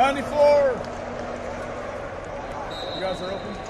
94. You guys are open.